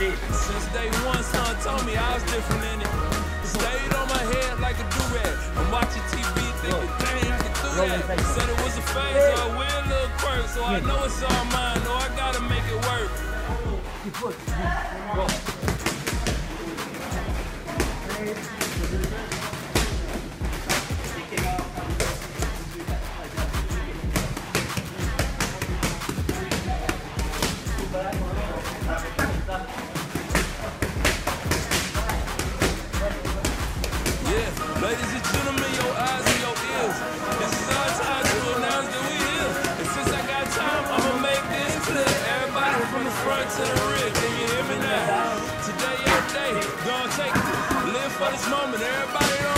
it. Since day one, son told me I was different in it. Stayed on my head like a do-rag. I'm watching TV thinking, dang, I can do that. Said it was a phase or a little quirk, so I know it's all mine. No, I gotta make it work. The to the rear, can you hear me now? Today, every day, gonna take it. Live for this moment. Everybody